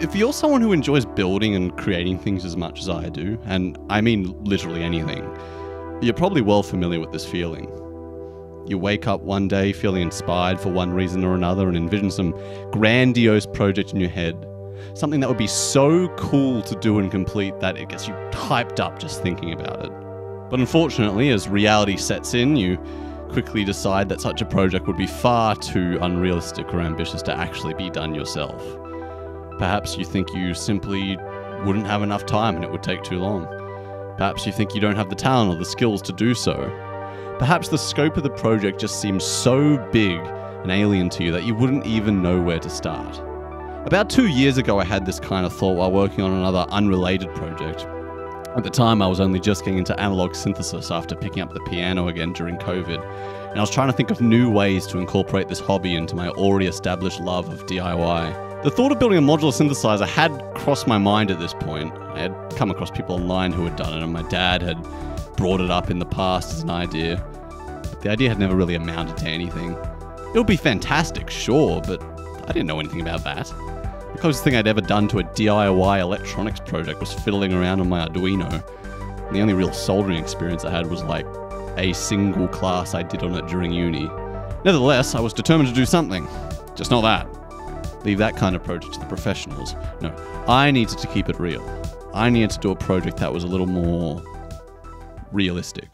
if you're someone who enjoys building and creating things as much as I do, and I mean literally anything, you're probably well familiar with this feeling. You wake up one day feeling inspired for one reason or another and envision some grandiose project in your head. Something that would be so cool to do and complete that it gets you hyped up just thinking about it. But unfortunately, as reality sets in, you quickly decide that such a project would be far too unrealistic or ambitious to actually be done yourself. Perhaps you think you simply wouldn't have enough time and it would take too long. Perhaps you think you don't have the talent or the skills to do so. Perhaps the scope of the project just seems so big and alien to you that you wouldn't even know where to start. About two years ago, I had this kind of thought while working on another unrelated project. At the time, I was only just getting into analog synthesis after picking up the piano again during COVID, and I was trying to think of new ways to incorporate this hobby into my already established love of DIY. The thought of building a modular synthesizer had crossed my mind at this point. I had come across people online who had done it, and my dad had brought it up in the past as an idea. But the idea had never really amounted to anything. It would be fantastic, sure, but I didn't know anything about that. The closest thing I'd ever done to a DIY electronics project was fiddling around on my Arduino. And the only real soldering experience I had was like a single class I did on it during uni. Nevertheless, I was determined to do something. Just not that. Leave that kind of project to the professionals. No, I needed to keep it real. I needed to do a project that was a little more realistic.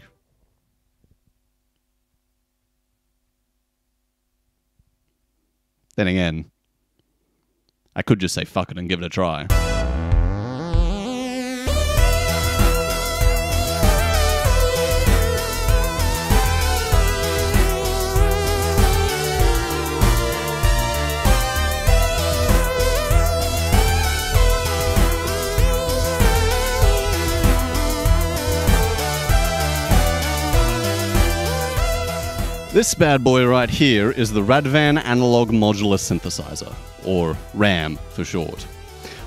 Then again, I could just say fuck it and give it a try. This bad boy right here is the Radvan Analog Modular Synthesizer, or RAM for short.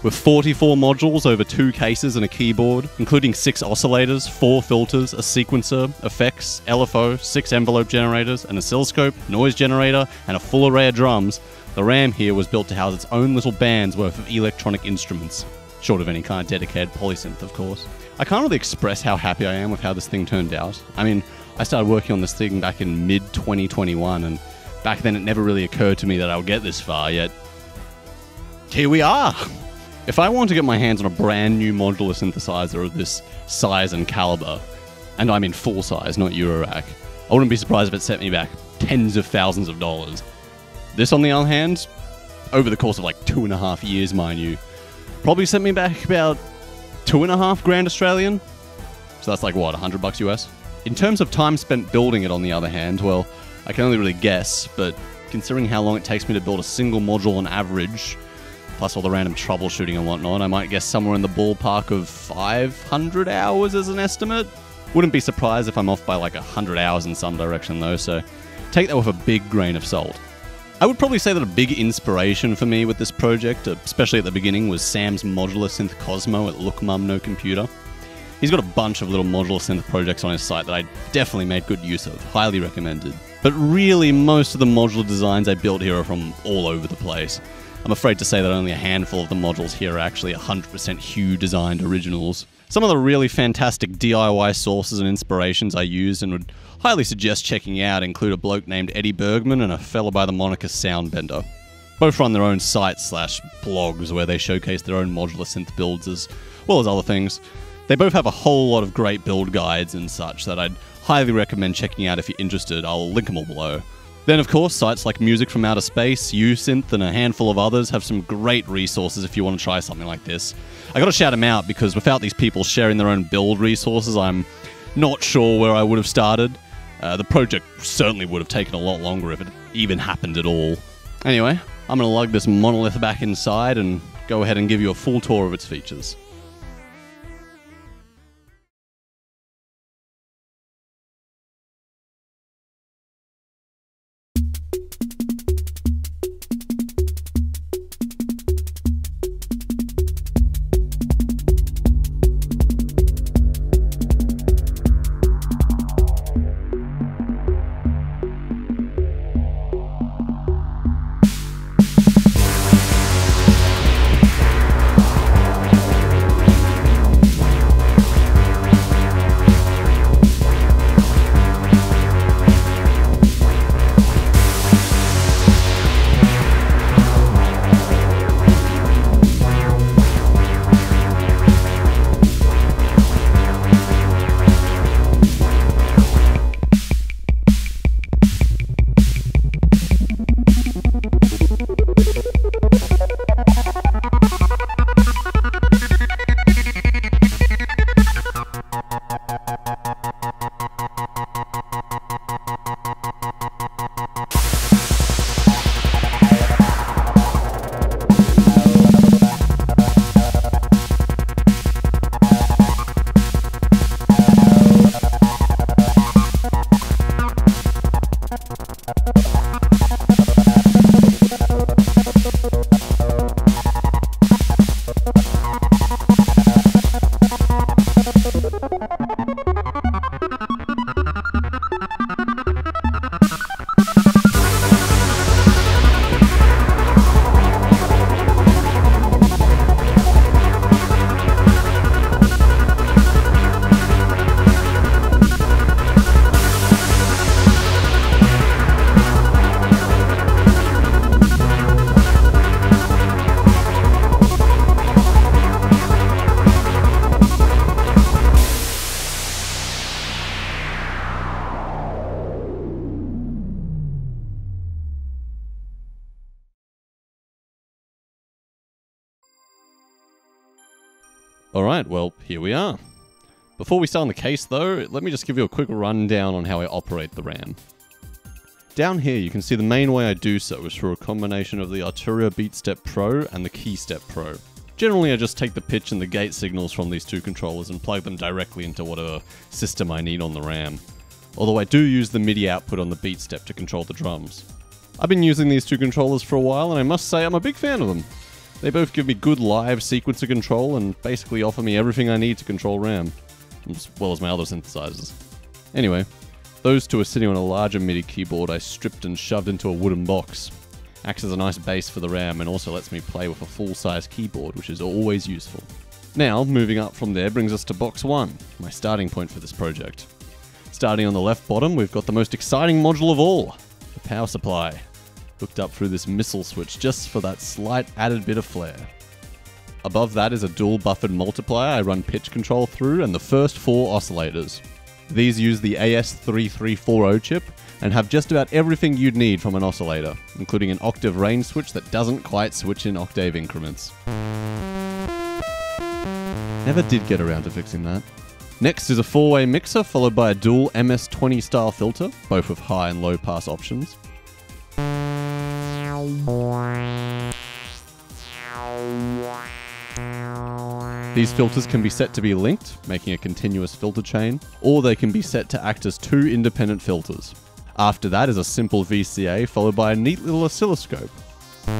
With 44 modules over two cases and a keyboard, including six oscillators, four filters, a sequencer, effects, LFO, six envelope generators, an oscilloscope, noise generator, and a full array of drums, the RAM here was built to house its own little band's worth of electronic instruments. Short of any kind of dedicated polysynth, of course. I can't really express how happy I am with how this thing turned out. I mean, I started working on this thing back in mid 2021, and back then it never really occurred to me that I would get this far, yet here we are. If I want to get my hands on a brand new modular synthesizer of this size and caliber, and I mean full size, not Eurorack, I wouldn't be surprised if it set me back tens of thousands of dollars. This, on the other hand, over the course of like two and a half years, mind you, probably sent me back about two and a half grand Australian. So that's like what, 100 bucks US? In terms of time spent building it, on the other hand, well, I can only really guess, but considering how long it takes me to build a single module on average, plus all the random troubleshooting and whatnot, I might guess somewhere in the ballpark of 500 hours as an estimate. Wouldn't be surprised if I'm off by like 100 hours in some direction though, so take that with a big grain of salt. I would probably say that a big inspiration for me with this project, especially at the beginning, was Sam's modular synth Kosmo at Look Mum No Computer. He's got a bunch of little modular synth projects on his site that I definitely made good use of, highly recommended. But really, most of the modular designs I built here are from all over the place. I'm afraid to say that only a handful of the modules here are actually 100% Hugh designed originals. Some of the really fantastic DIY sources and inspirations I used and would highly suggest checking out include a bloke named Eddy Bergman and a fellow by the moniker Soundbender. Both run their own sites slash blogs where they showcase their own modular synth builds as well as other things. They both have a whole lot of great build guides and such that I'd highly recommend checking out if you're interested. I'll link them all below. Then, of course, sites like Music from Outer Space, Yusynth, and a handful of others have some great resources if you want to try something like this. I gotta shout them out because without these people sharing their own build resources, I'm not sure where I would have started. Uh, the project certainly would have taken a lot longer if it even happened at all. Anyway, I'm gonna lug this monolith back inside and go ahead and give you a full tour of its features. Alright, well, here we are. Before we start on the case though, let me just give you a quick rundown on how I operate the RAM. Down here you can see the main way I do so is through a combination of the Arturia BeatStep Pro and the KeyStep Pro. Generally I just take the pitch and the gate signals from these two controllers and plug them directly into whatever system I need on the RAM. Although I do use the MIDI output on the BeatStep to control the drums. I've been using these two controllers for a while and I must say I'm a big fan of them. They both give me good live sequencer control and basically offer me everything I need to control RAM, as well as my other synthesizers. Anyway, those two are sitting on a larger MIDI keyboard I stripped and shoved into a wooden box. Acts as a nice base for the RAM and also lets me play with a full-size keyboard, which is always useful. Now, moving up from there brings us to box 1, my starting point for this project. Starting on the left bottom, we've got the most exciting module of all, the power supply hooked up through this missile switch just for that slight added bit of flair. Above that is a dual buffered multiplier I run pitch control through and the first four oscillators. These use the AS3340 chip and have just about everything you'd need from an oscillator, including an octave range switch that doesn't quite switch in octave increments. Never did get around to fixing that. Next is a four-way mixer followed by a dual MS-20 style filter, both with high and low pass options. These filters can be set to be linked, making a continuous filter chain, or they can be set to act as two independent filters. After that is a simple VCA followed by a neat little oscilloscope. Not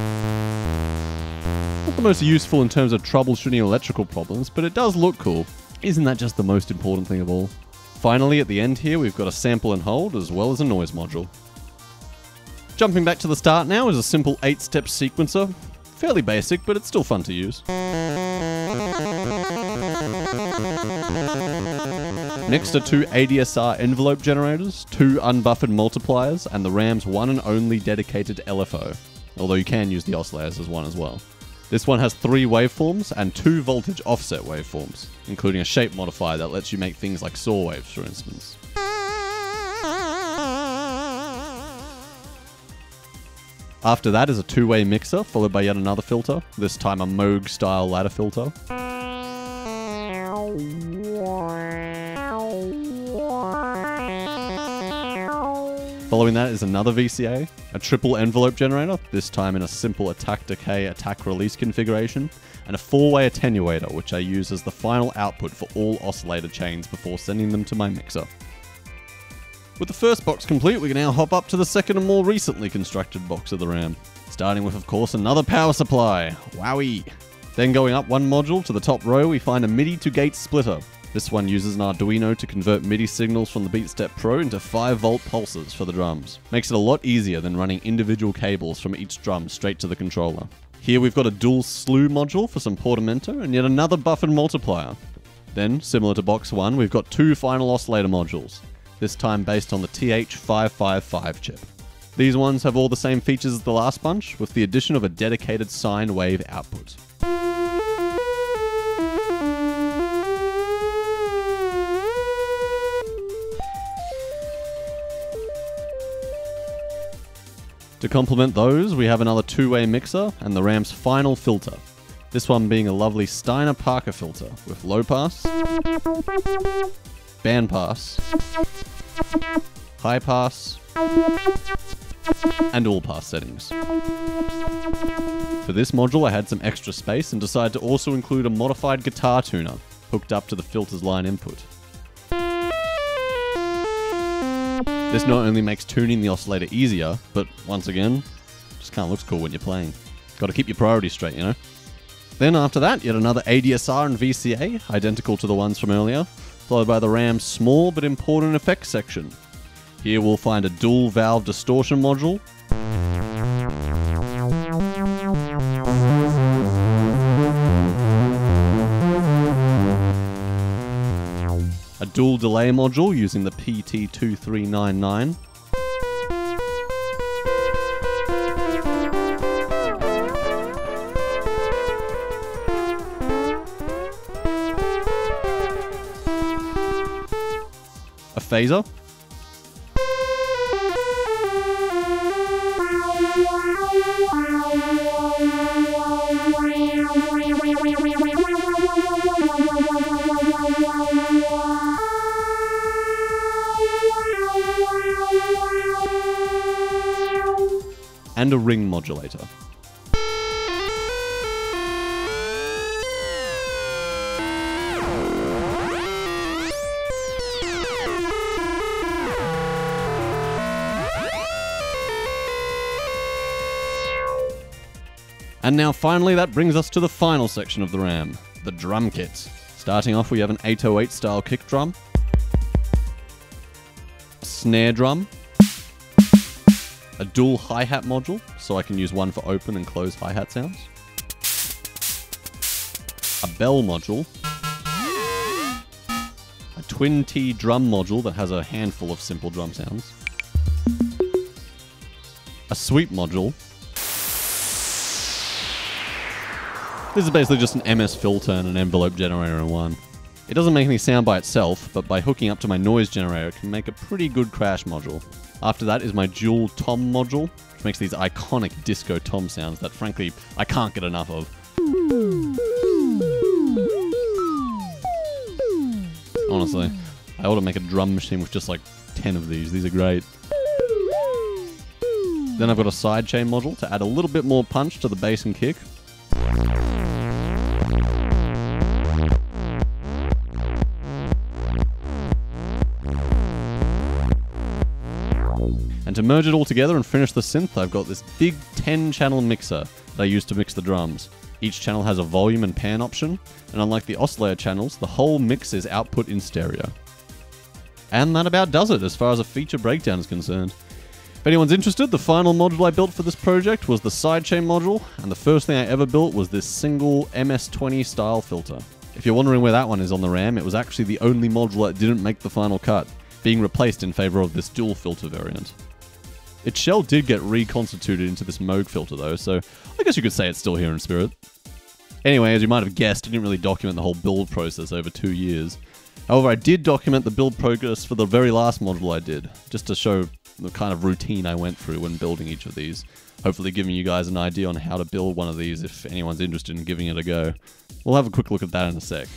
the most useful in terms of troubleshooting electrical problems, but it does look cool. Isn't that just the most important thing of all? Finally, at the end here, we've got a sample and hold as well as a noise module. Jumping back to the start now is a simple 8-step sequencer. Fairly basic, but it's still fun to use. Next are two ADSR envelope generators, two unbuffered multipliers, and the RAM's one and only dedicated LFO, although you can use the oscillators as one as well. This one has three waveforms and two voltage offset waveforms, including a shape modifier that lets you make things like saw waves, for instance. After that is a two-way mixer, followed by yet another filter, this time a Moog style ladder filter. Following that is another VCA, a triple envelope generator, this time in a simple attack decay attack release configuration, and a four-way attenuator which I use as the final output for all oscillator chains before sending them to my mixer. With the first box complete, we can now hop up to the second and more recently constructed box of the RAM. Starting with, of course, another power supply. Wowie! Then going up one module to the top row, we find a MIDI to gate splitter. This one uses an Arduino to convert MIDI signals from the BeatStep Pro into 5 volt pulses for the drums. Makes it a lot easier than running individual cables from each drum straight to the controller. Here we've got a dual slew module for some portamento and yet another buffered multiplier. Then, similar to box 1, we've got two final oscillator modules this time based on the TH555 chip. These ones have all the same features as the last bunch, with the addition of a dedicated sine wave output. To complement those, we have another two-way mixer and the RAM's final filter. This one being a lovely Steiner Parker filter with low pass, band pass, high pass, and all pass settings. For this module I had some extra space and decided to also include a modified guitar tuner hooked up to the filter's line input. This not only makes tuning the oscillator easier, but once again, just kind of looks cool when you're playing. Gotta keep your priorities straight, you know? Then after that, yet another ADSR and VCA, identical to the ones from earlier, followed by the RAM's small but important effects section. Here we'll find a dual valve distortion module, a dual delay module using the PT2399, phaser. a ring modulator. And now finally that brings us to the final section of the RAM, the drum kit. Starting off we have an 808 style kick drum, snare drum, a dual hi-hat module, so I can use one for open and close hi-hat sounds, a bell module, a twin T drum module that has a handful of simple drum sounds, a sweep module, This is basically just an MS filter and an envelope generator in one. It doesn't make any sound by itself, but by hooking up to my noise generator, it can make a pretty good crash module. After that is my dual tom module, which makes these iconic disco tom sounds that frankly I can't get enough of. Honestly, I ought to make a drum machine with just like 10 of these. These are great. Then I've got a sidechain module to add a little bit more punch to the bass and kick. To merge it all together and finish the synth, I've got this big 10 channel mixer that I use to mix the drums. Each channel has a volume and pan option, and unlike the oscillator channels, the whole mix is output in stereo. And that about does it as far as a feature breakdown is concerned. If anyone's interested, the final module I built for this project was the sidechain module, and the first thing I ever built was this single MS-20 style filter. If you're wondering where that one is on the RAM, it was actually the only module that didn't make the final cut, being replaced in favor of this dual filter variant. Its shell did get reconstituted into this Moog filter though, so I guess you could say it's still here in spirit. Anyway, as you might have guessed, I didn't really document the whole build process over two years. However, I did document the build progress for the very last module I did, just to show the kind of routine I went through when building each of these. Hopefully giving you guys an idea on how to build one of these if anyone's interested in giving it a go. We'll have a quick look at that in a sec.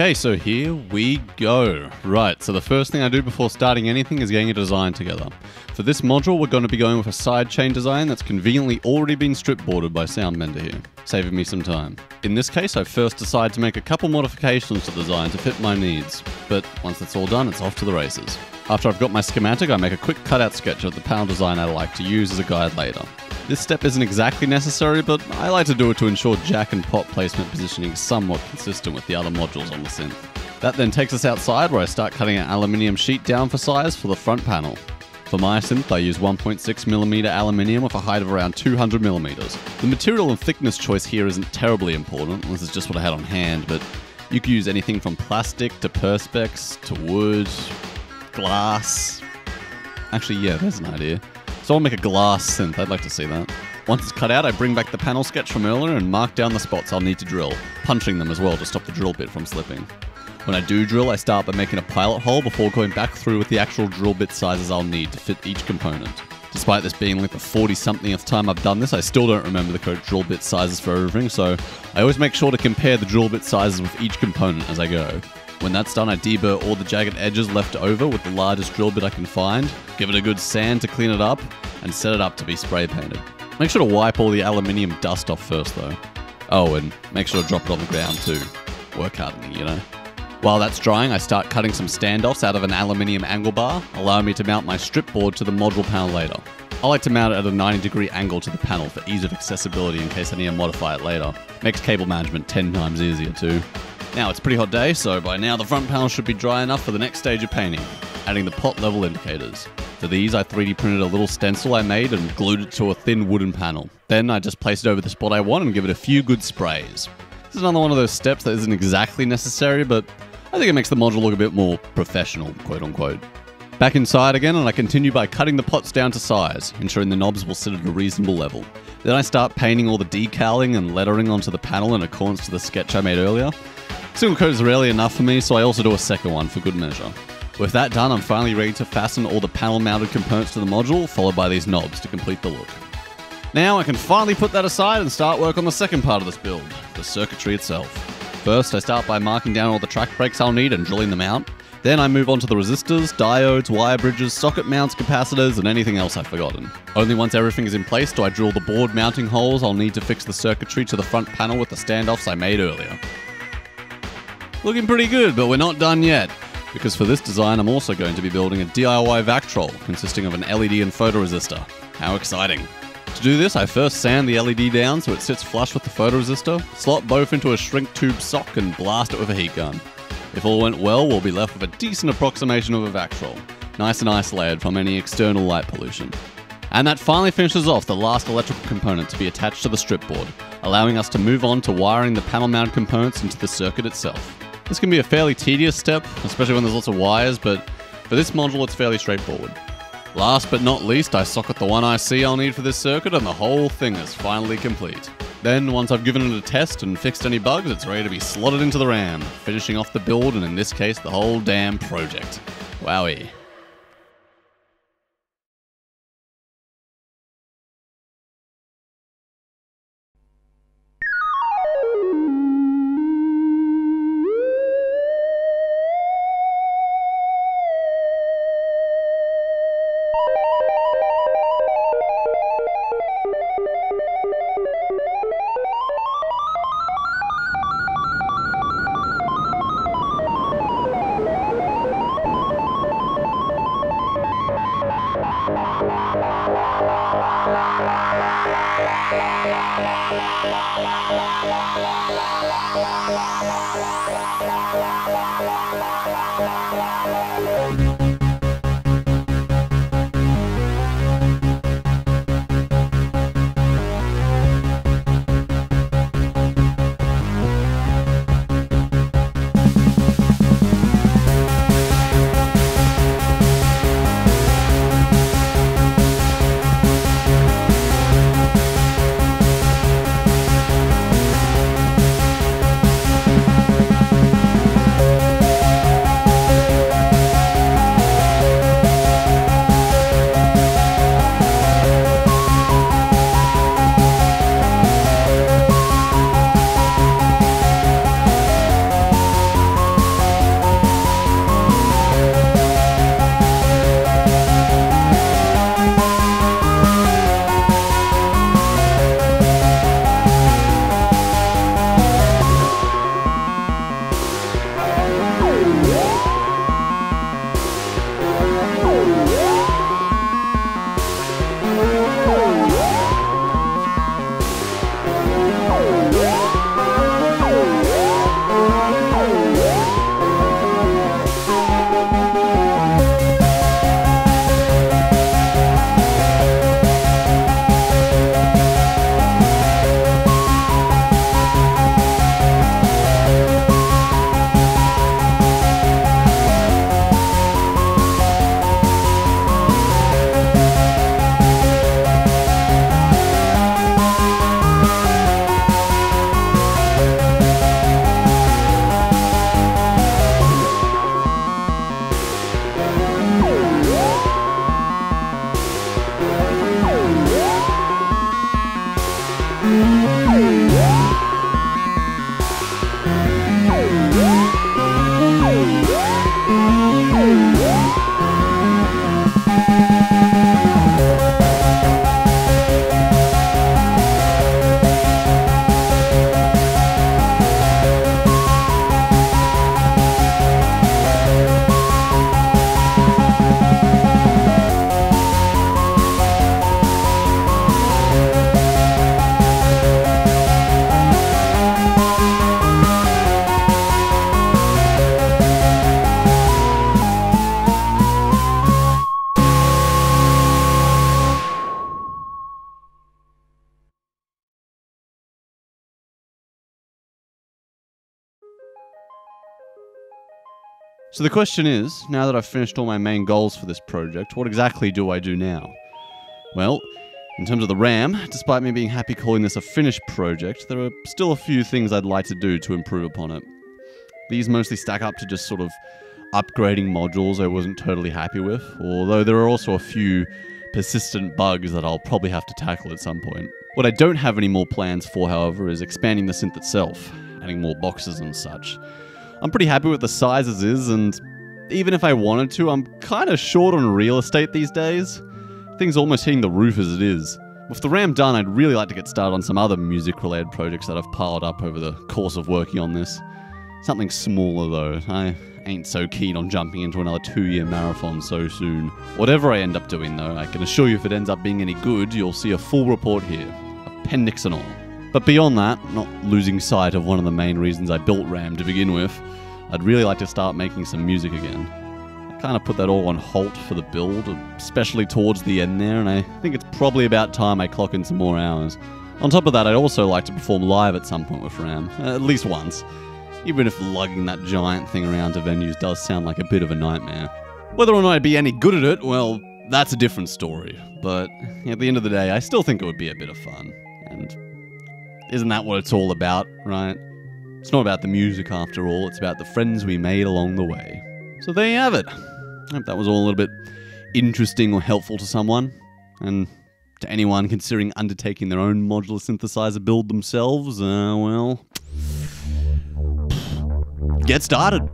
Okay, so here we go. Right, so the first thing I do before starting anything is getting a design together. For this module, we're going to be going with a sidechain design that's conveniently already been stripboarded by Soundbender here, saving me some time. In this case, I first decide to make a couple modifications to the design to fit my needs, but once that's all done, it's off to the races. After I've got my schematic, I make a quick cutout sketch of the panel design I like to use as a guide later. This step isn't exactly necessary, but I like to do it to ensure jack and pot placement positioning is somewhat consistent with the other modules on the synth. That then takes us outside where I start cutting an aluminium sheet down for size for the front panel. For my synth, I use 1.6mm aluminium with a height of around 200mm. The material and thickness choice here isn't terribly important, this is just what I had on hand, but you could use anything from plastic to perspex to wood, glass. Actually, yeah, there's an idea. So I'll make a glass synth, I'd like to see that. Once it's cut out, I bring back the panel sketch from earlier and mark down the spots I'll need to drill, punching them as well to stop the drill bit from slipping. When I do drill, I start by making a pilot hole before going back through with the actual drill bit sizes I'll need to fit each component. Despite this being like the 40 somethingth time I've done this, I still don't remember the correct drill bit sizes for everything, so I always make sure to compare the drill bit sizes with each component as I go. When that's done, I deburr all the jagged edges left over with the largest drill bit I can find, give it a good sand to clean it up, and set it up to be spray painted. Make sure to wipe all the aluminium dust off first though. Oh, and make sure to drop it on the ground too. Work hard, hardening, you know. While that's drying, I start cutting some standoffs out of an aluminium angle bar, allowing me to mount my strip board to the module panel later. I like to mount it at a 90 degree angle to the panel for ease of accessibility in case I need to modify it later. Makes cable management 10 times easier too. Now it's a pretty hot day, so by now the front panel should be dry enough for the next stage of painting, adding the pot level indicators. For these, I 3D printed a little stencil I made and glued it to a thin wooden panel. Then I just place it over the spot I want and give it a few good sprays. This is another one of those steps that isn't exactly necessary, but I think it makes the module look a bit more professional, quote unquote. Back inside again, and I continue by cutting the pots down to size, ensuring the knobs will sit at a reasonable level. Then I start painting all the decaling and lettering onto the panel in accordance to the sketch I made earlier. Single coat is rarely enough for me, so I also do a second one for good measure. With that done, I'm finally ready to fasten all the panel mounted components to the module, followed by these knobs to complete the look. Now I can finally put that aside and start work on the second part of this build, the circuitry itself. First, I start by marking down all the track breaks I'll need and drilling them out. Then I move on to the resistors, diodes, wire bridges, socket mounts, capacitors, and anything else I've forgotten. Only once everything is in place do I drill the board mounting holes I'll need to fix the circuitry to the front panel with the standoffs I made earlier. Looking pretty good, but we're not done yet. Because for this design, I'm also going to be building a DIY Vactrol consisting of an LED and photoresistor. How exciting! To do this, I first sand the LED down so it sits flush with the photoresistor, slot both into a shrink tube sock, and blast it with a heat gun. If all went well, we'll be left with a decent approximation of a Vactrol, nice and isolated from any external light pollution. And that finally finishes off the last electrical component to be attached to the strip board, allowing us to move on to wiring the panel mounted components into the circuit itself. This can be a fairly tedious step, especially when there's lots of wires, but for this module it's fairly straightforward. Last but not least, I socket the one IC I'll need for this circuit and the whole thing is finally complete. Then, once I've given it a test and fixed any bugs, it's ready to be slotted into the RAM, finishing off the build and in this case the whole damn project. Wowie. So the question is, now that I've finished all my main goals for this project, what exactly do I do now? Well, in terms of the RAM, despite me being happy calling this a finished project, there are still a few things I'd like to do to improve upon it. These mostly stack up to just sort of upgrading modules I wasn't totally happy with, although there are also a few persistent bugs that I'll probably have to tackle at some point. What I don't have any more plans for, however, is expanding the synth itself, adding more boxes and such. I'm pretty happy with the size as is, and even if I wanted to, I'm kinda short on real estate these days. Things almost hitting the roof as it is. With the RAM done, I'd really like to get started on some other music related projects that I've piled up over the course of working on this. Something smaller though. I ain't so keen on jumping into another two year marathon so soon. Whatever I end up doing though, I can assure you if it ends up being any good, you'll see a full report here. Appendix and all. But beyond that, not losing sight of one of the main reasons I built RAM to begin with, I'd really like to start making some music again. I kind of put that all on halt for the build, especially towards the end there, and I think it's probably about time I clock in some more hours. On top of that, I'd also like to perform live at some point with RAM, at least once even if lugging that giant thing around to venues does sound like a bit of a nightmare. Whether or not I'd be any good at it, well, that's a different story. But at the end of the day, I still think it would be a bit of fun. Isn't that what it's all about, right? It's not about the music after all, it's about the friends we made along the way. So there you have it. I hope that was all a little bit interesting or helpful to someone. And to anyone considering undertaking their own modular synthesizer build themselves, uh, well, get started.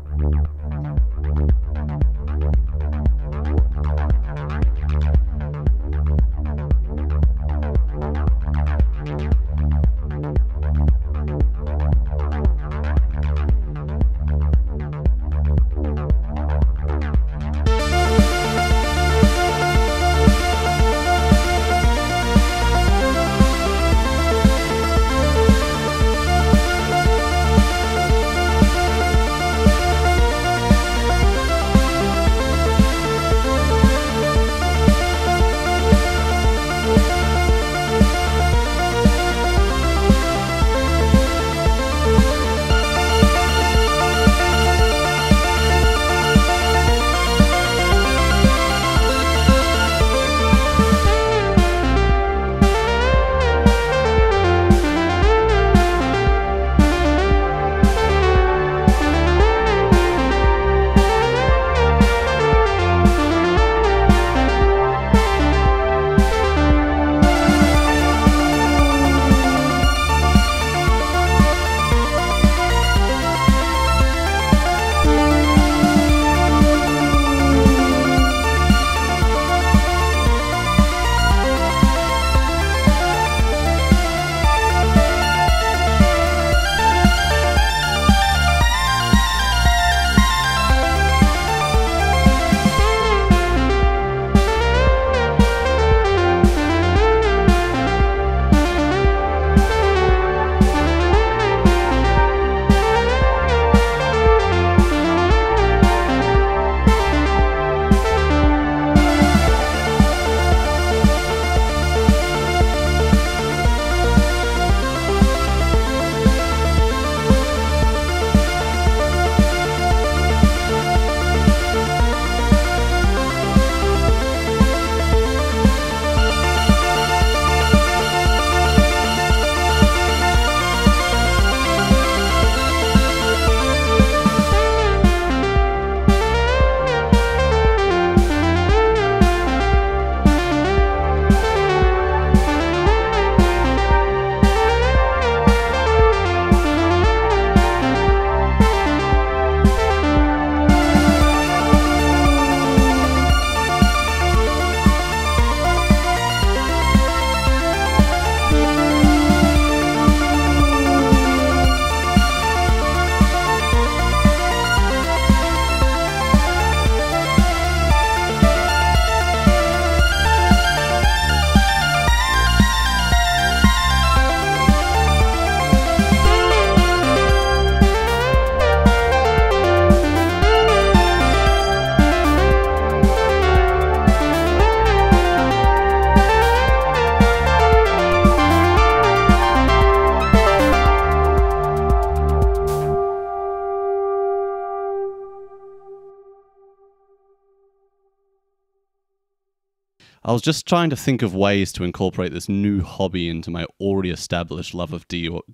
I was just trying to think of ways to incorporate this new hobby into my already established love of DU-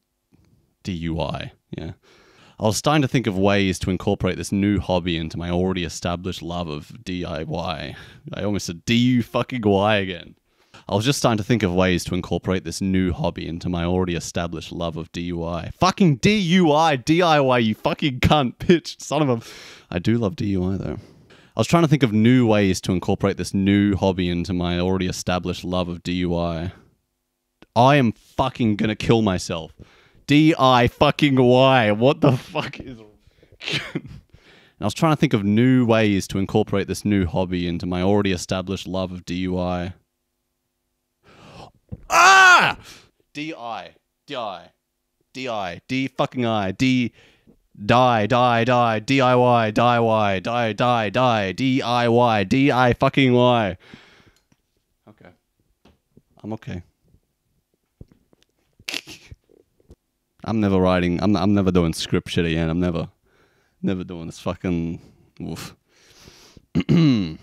DUI. Yeah. I was starting to think of ways to incorporate this new hobby into my already established love of DIY. I almost said DU fucking Y again. I was just starting to think of ways to incorporate this new hobby into my already established love of DUI. Fucking DUI, DIY, you fucking cunt, bitch, son of a. I do love DUI though. I was trying to think of new ways to incorporate this new hobby into my already established love of DUI. I am fucking gonna kill myself. D I fucking Y. What the fuck is. I was trying to think of new ways to incorporate this new hobby into my already established love of DUI. Ah! D I. D I. D I. D fucking I. D. Die, die, die, DIY, die, Y, die, die, die, DIY, DI fucking Y. Okay. I'm okay. I'm never writing. I'm I'm never doing script shit again. I'm never, never doing this fucking. Oof.